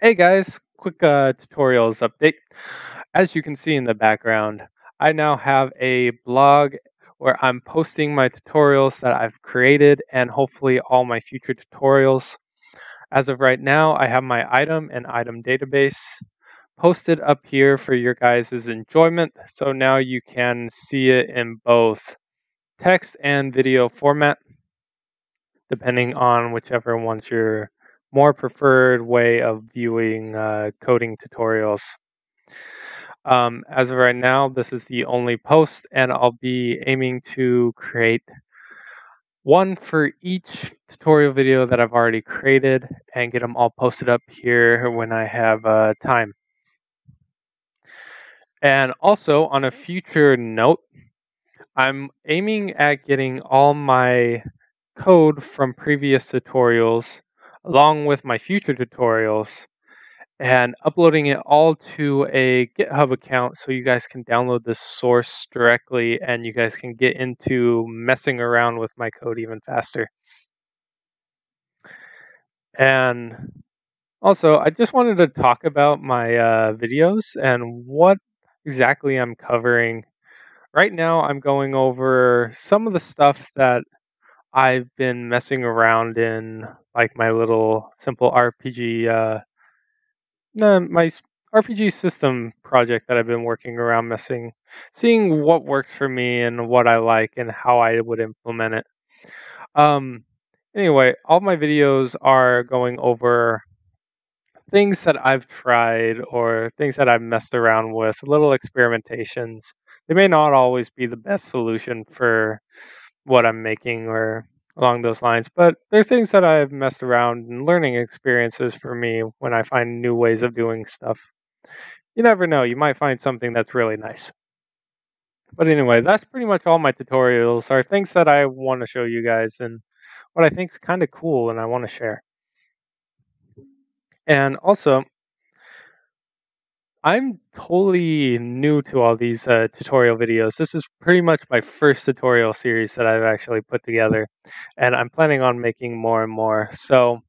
Hey guys, quick uh, tutorials update. As you can see in the background, I now have a blog where I'm posting my tutorials that I've created and hopefully all my future tutorials. As of right now, I have my item and item database posted up here for your guys' enjoyment. So now you can see it in both text and video format, depending on whichever one's your more preferred way of viewing uh, coding tutorials. Um, as of right now, this is the only post, and I'll be aiming to create one for each tutorial video that I've already created and get them all posted up here when I have uh, time. And also, on a future note, I'm aiming at getting all my code from previous tutorials along with my future tutorials and uploading it all to a GitHub account so you guys can download the source directly and you guys can get into messing around with my code even faster. And also, I just wanted to talk about my uh, videos and what exactly I'm covering. Right now, I'm going over some of the stuff that I've been messing around in like my little simple RPG, uh, my RPG system project that I've been working around messing, seeing what works for me and what I like and how I would implement it. Um, anyway, all my videos are going over things that I've tried or things that I've messed around with, little experimentations. They may not always be the best solution for what I'm making or along those lines. But they're things that I've messed around and learning experiences for me when I find new ways of doing stuff. You never know, you might find something that's really nice. But anyway, that's pretty much all my tutorials are things that I want to show you guys and what I think is kind of cool and I want to share. And also, I'm totally new to all these uh, tutorial videos. This is pretty much my first tutorial series that I've actually put together, and I'm planning on making more and more. So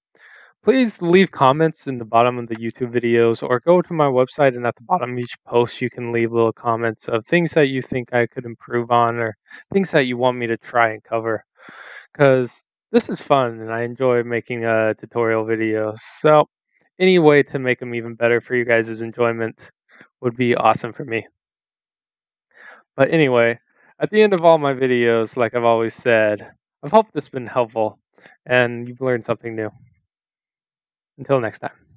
please leave comments in the bottom of the YouTube videos or go to my website and at the bottom of each post you can leave little comments of things that you think I could improve on or things that you want me to try and cover. Because this is fun and I enjoy making a tutorial videos. So any way to make them even better for you guys' enjoyment would be awesome for me. But anyway, at the end of all my videos, like I've always said, I hope this has been helpful and you've learned something new. Until next time.